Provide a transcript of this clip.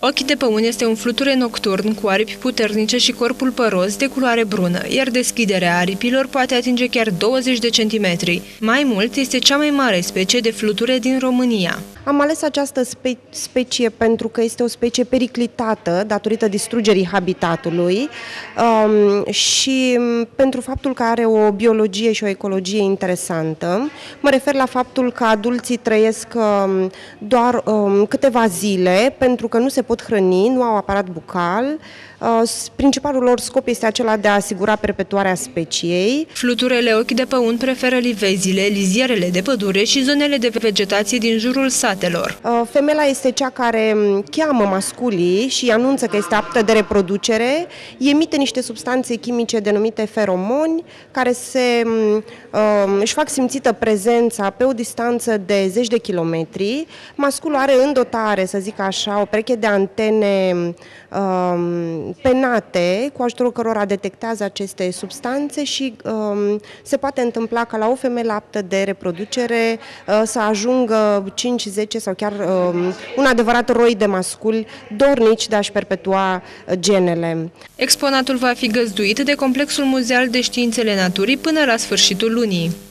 Ochii de păun este un fluture nocturn cu aripi puternice și corpul păros de culoare brună, iar deschiderea aripilor poate atinge chiar 20 de centimetri. Mai mult, este cea mai mare specie de fluture din România. Am ales această spe- specie pentru că este o specie periclitată datorită distrugerii habitatului um, și pentru faptul că are o biologie și o ecologie interesantă. Mă refer la faptul că adulții trăiesc um, doar um, câteva zile pentru că nu se pot hrăni, nu au aparat bucal. Uh, principalul lor scop este acela de a asigura perpetuarea speciei. Fluturele ochi de păun preferă livezile, lizierele de pădure și zonele de vegetație din jurul satelor. Uh, femela este cea care cheamă masculii și anunță că este aptă de reproducere, emite niște substanțe chimice denumite feromoni, care se, uh, își fac simțită prezența pe o distanță de zeci de kilometri. Masculul are în dotare, să zic așa, o pereche de antene um, penate, cu ajutorul cărora detectează aceste substanțe și um, se poate întâmpla ca la o femeie aptă de reproducere uh, să ajungă 5, 10 sau chiar um, un adevărat roi de masculi dornici de a-și perpetua uh, genele. Exponatul va fi găzduit de Complexul Muzeal de Științele Naturii până la sfârșitul lunii.